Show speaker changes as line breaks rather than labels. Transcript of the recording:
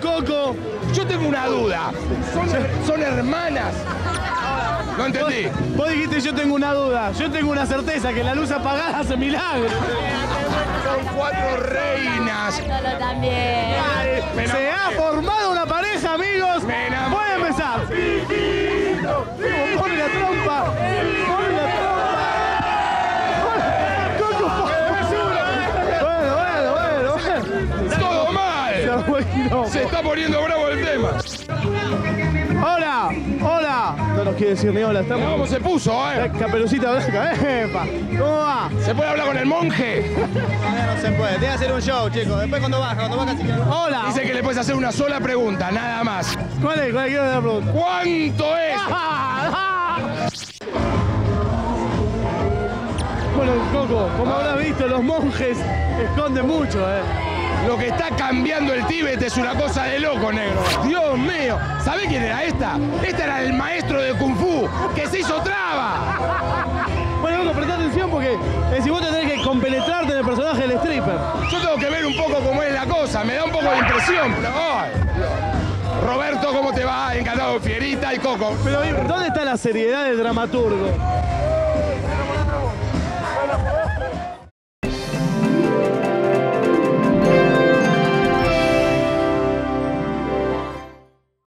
Coco.
Yo tengo una duda. ¿Son, son hermanas? No entendí.
Vos dijiste yo tengo una duda. Yo tengo una certeza que la luz apagada hace milagros.
Son cuatro reinas.
Solo también.
Me
Se ha formado una pareja, amigos.
Me
Se
está poniendo bravo el tema.
Hola, hola. No nos quiere decir ni hola. Estamos
cómo se puso,
La
¿eh?
Caperucita blanca. Epa. ¿Cómo va?
¿Se puede hablar con el monje?
No se puede, tiene que hacer un show, chicos. Después cuando baja, cuando baja sí que...
Hola.
Dice que le puedes hacer una sola pregunta, nada más.
¿Cuál es? ¿Cuál es la pregunta?
¿Cuánto es?
Bueno, Coco, como habrás visto, los monjes esconden mucho, ¿eh?
Lo que está cambiando el Tíbet es una cosa de loco, negro. Dios mío. ¿Sabés quién era esta? Esta era el maestro de Kung Fu, que se hizo traba.
Bueno, Coco, presta atención porque eh, si vos tenés que compenetrarte en el personaje del stripper.
Yo tengo que ver un poco cómo es la cosa, me da un poco de impresión. pero, Roberto, ¿cómo te va? Encantado, Fierita y Coco.
Pero, ¿dónde está la seriedad del dramaturgo?